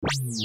What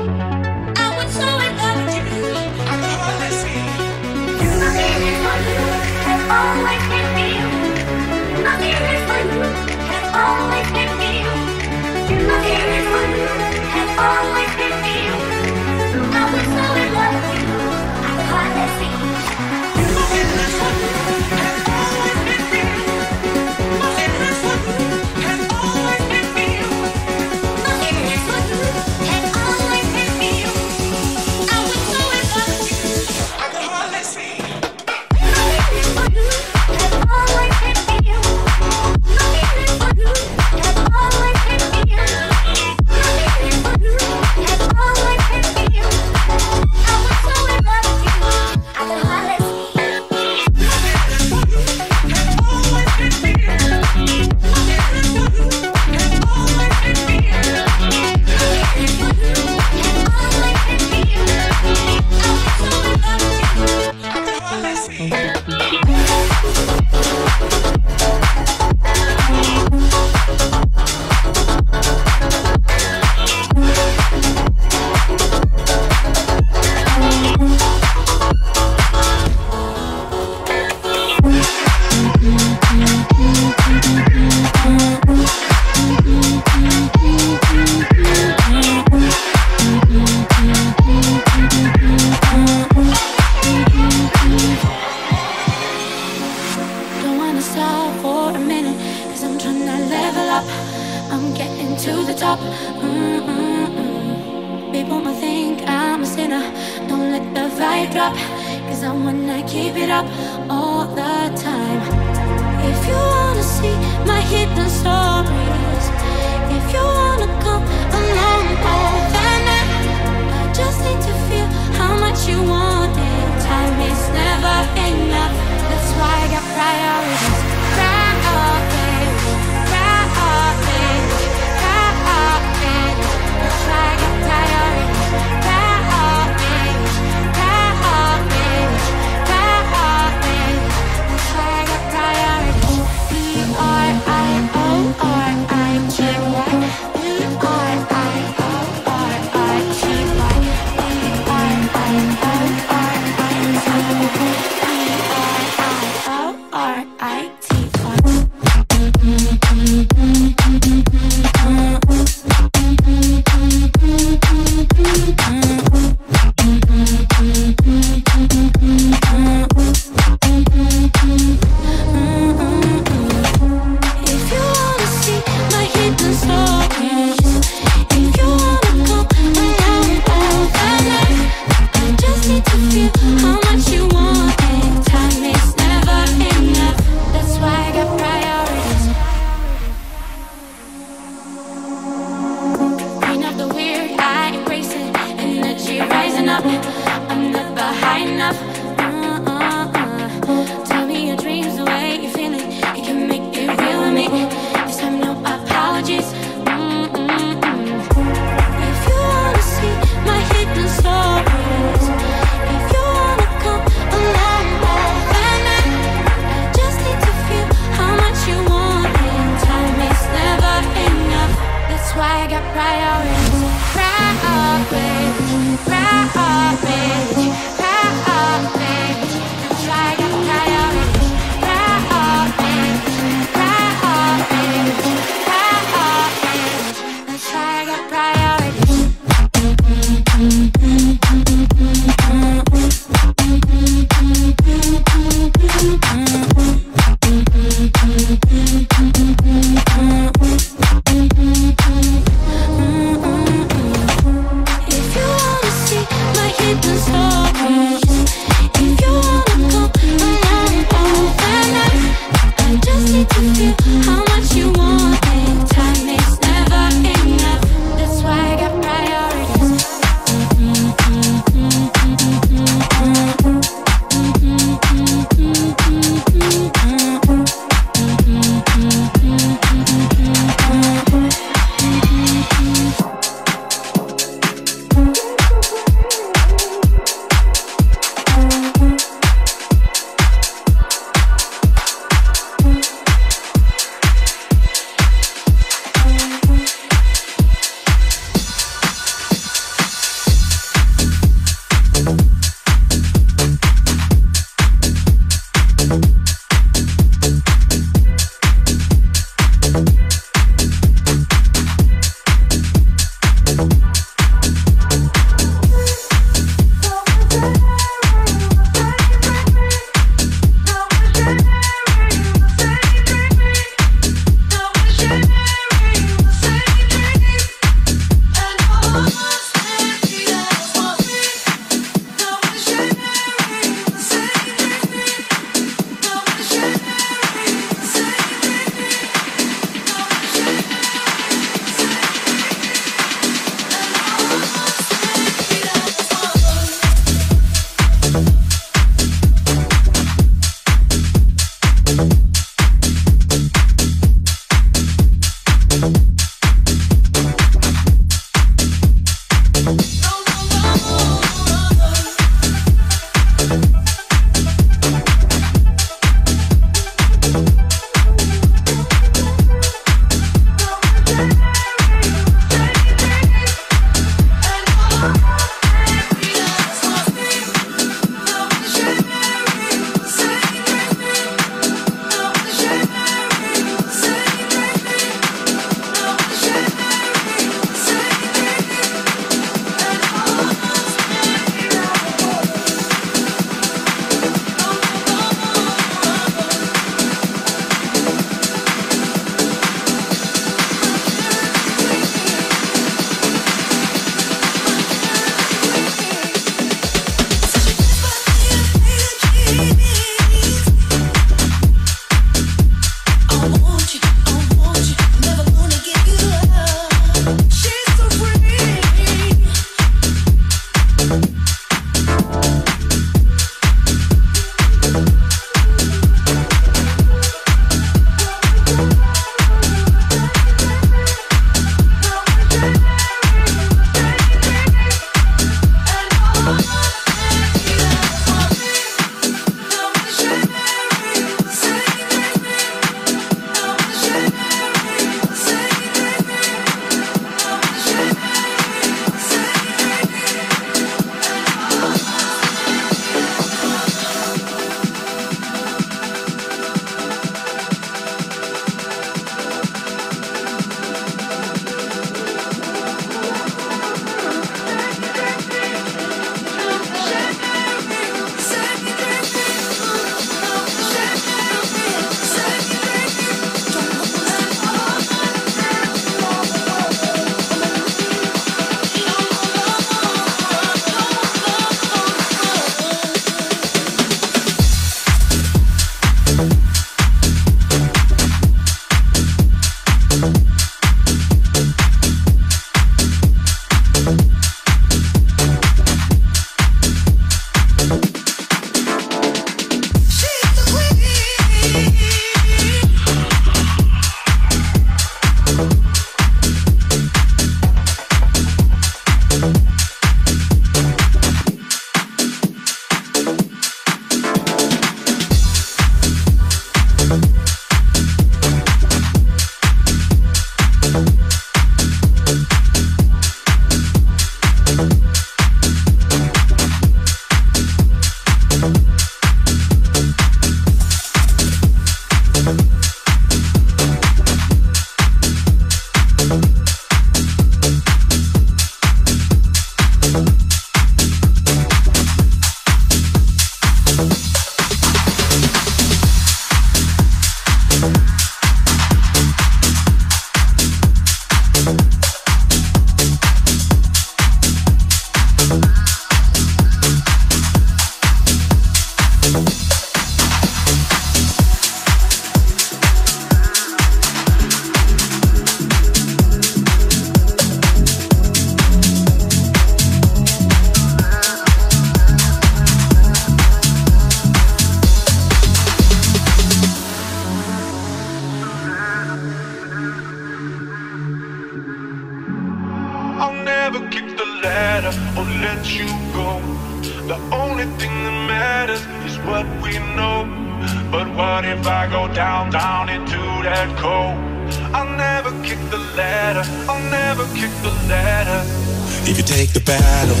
If you take the battle,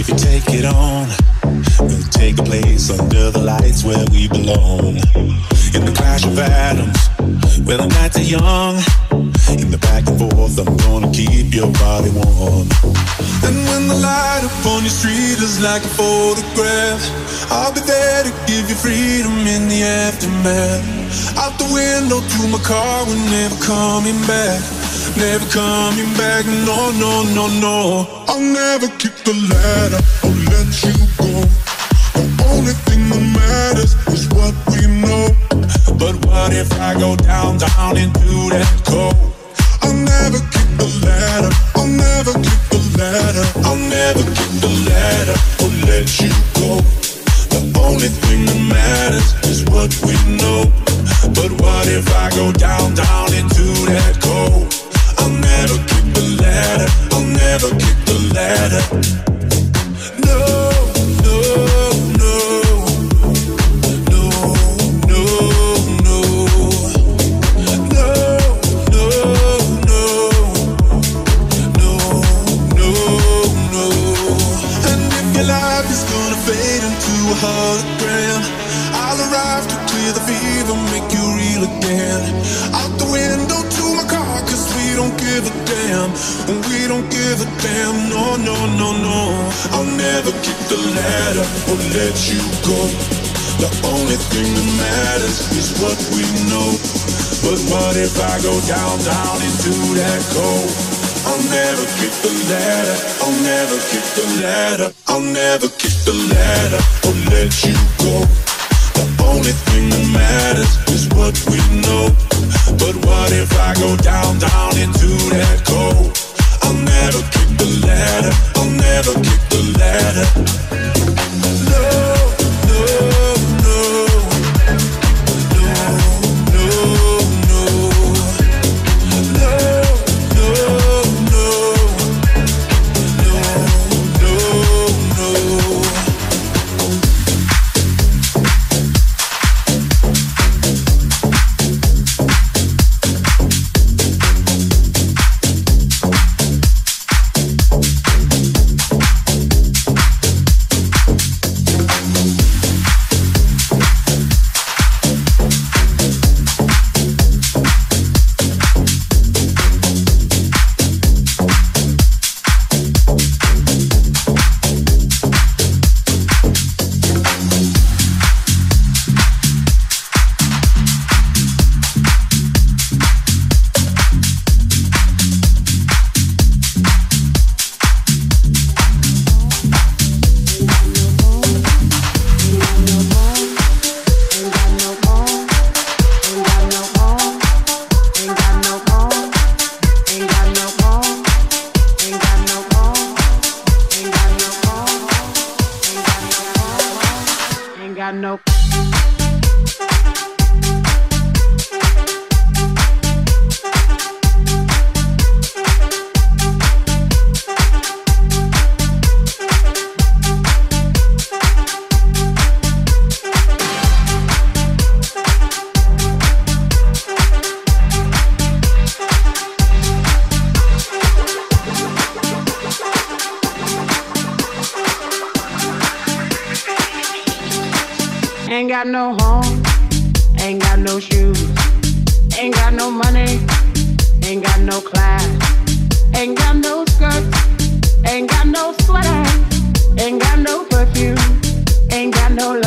if you take it on, we'll take a place under the lights where we belong. In the clash of atoms, where the nights are young. In the back and forth, I'm gonna keep your body warm. And when the light upon your street is like a photograph, I'll be there to give you freedom in the aftermath. Out the window to my car, we're never coming back. Never coming back, no, no, no, no. I'll never kick the ladder or let you go. The only thing that matters is what we know. But what if I go down, down into that cold? I'll never kick the ladder. I'll never kick the ladder. I'll never kick the ladder or let you go. The only thing that matters is what we know. But what if I go down, down into that cold? Kick or let you go. The only thing that matters is what we know. But what if I go down, down into that cold? I'll never kick the ladder. I'll never kick the ladder. I'll never kick the ladder or let you go. The only thing that matters is what we know. But what if I go down, down into that cold? I'll never kick the ladder. I'll never kick the ladder. No, got no home, ain't got no shoes, ain't got no money, ain't got no class, ain't got no skirts, ain't got no sweater, ain't got no perfume, ain't got no love,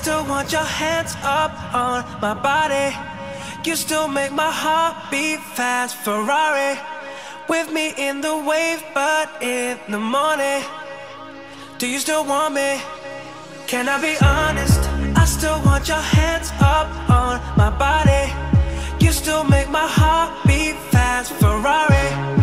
still want your hands up on my body. You still make my heart beat fast, Ferrari. With me in the wave, but in the morning. Do you still want me? Can I be honest? I still want your hands up on my body. You still make my heart beat fast, Ferrari.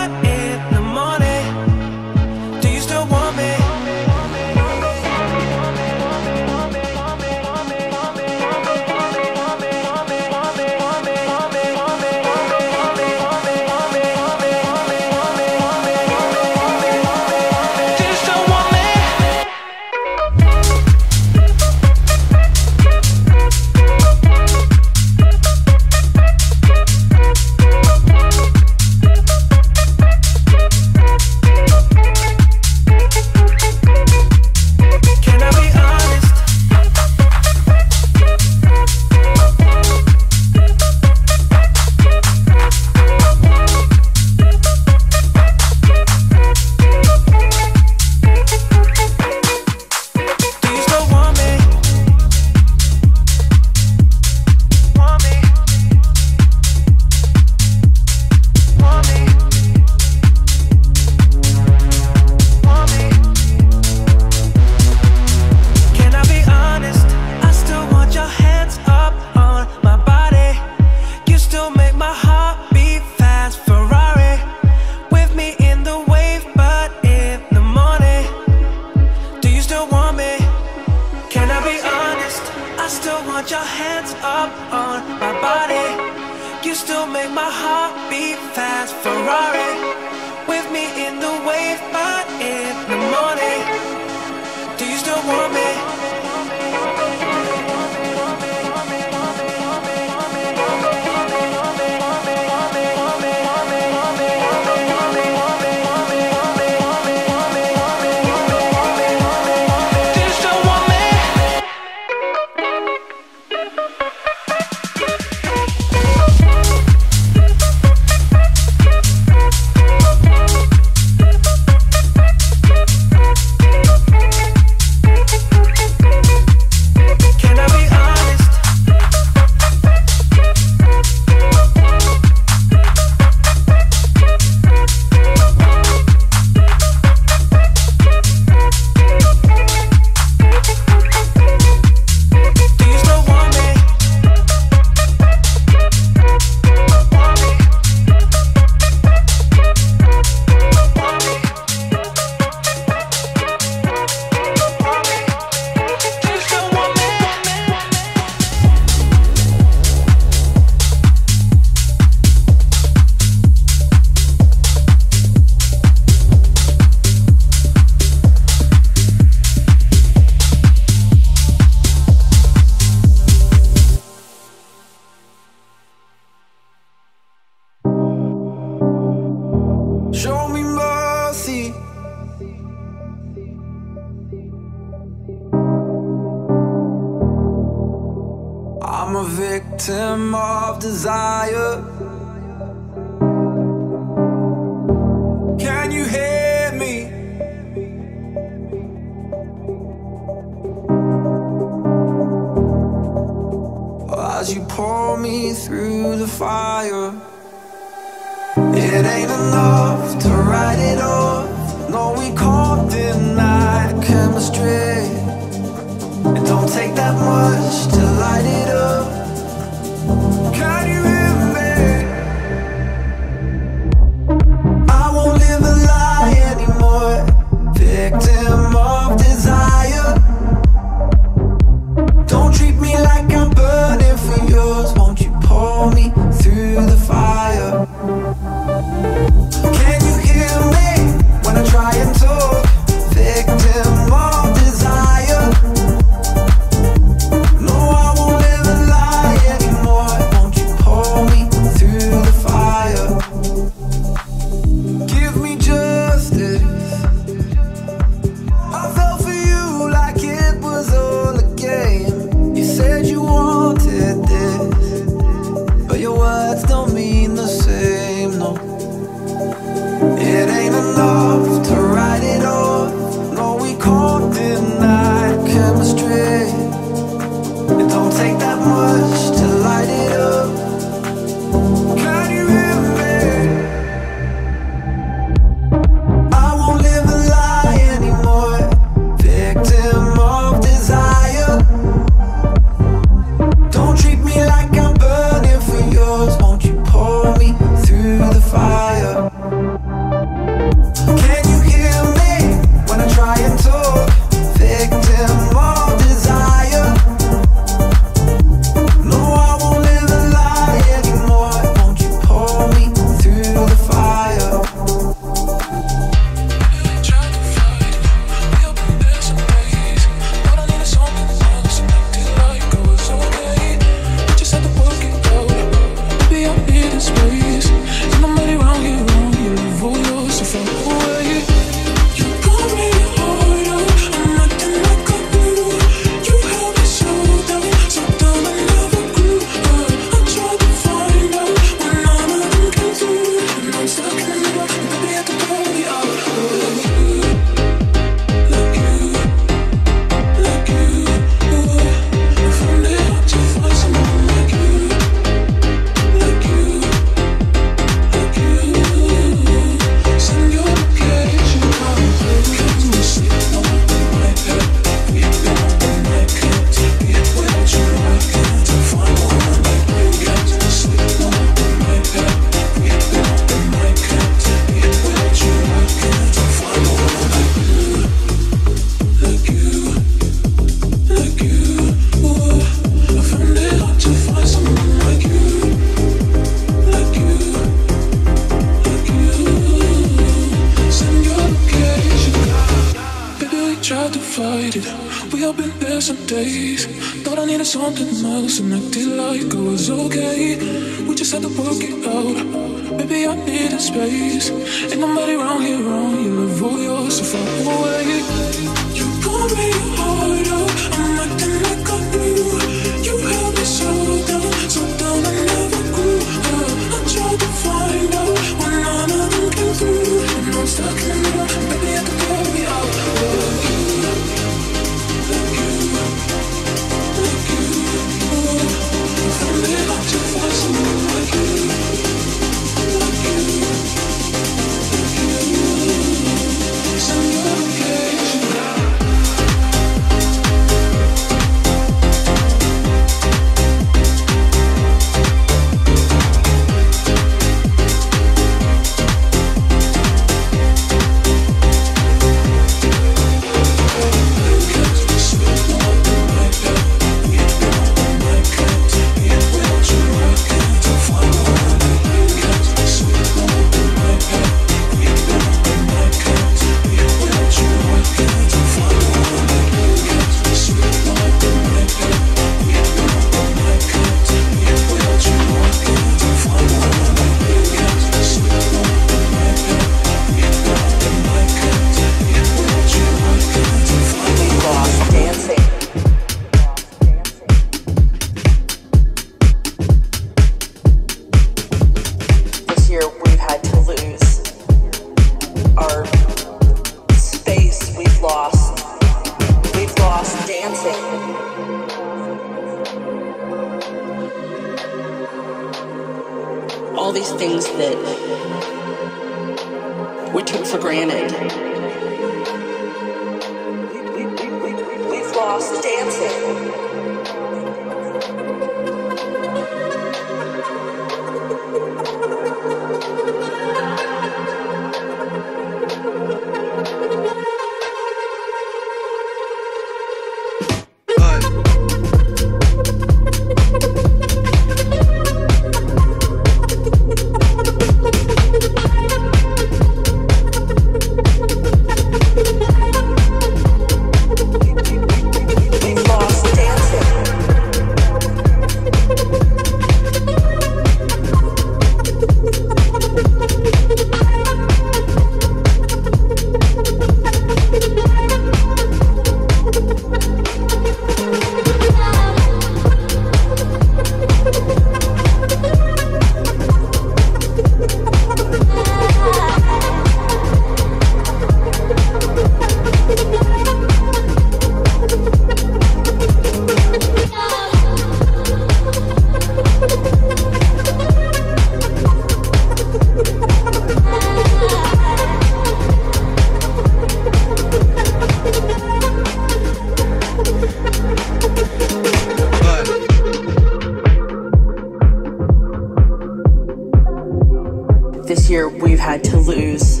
this year we've had to lose,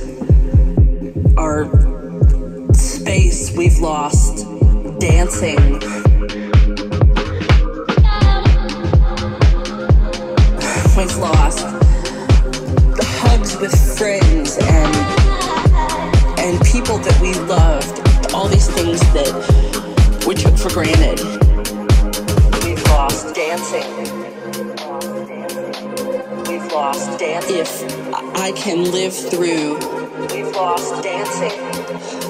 our space we've lost, dancing. We've lost hugs with friends and and people that we loved, all these things that we took for granted. We've lost dancing lost dancing. If I can live through We've lost dancing.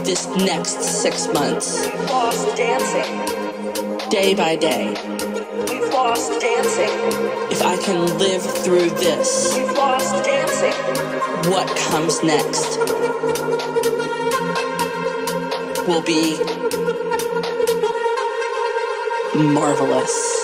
This next six months. We've lost dancing. Day by day. We've lost dancing. If I can live through this. We've lost dancing. What comes next will be marvelous.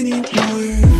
anymore.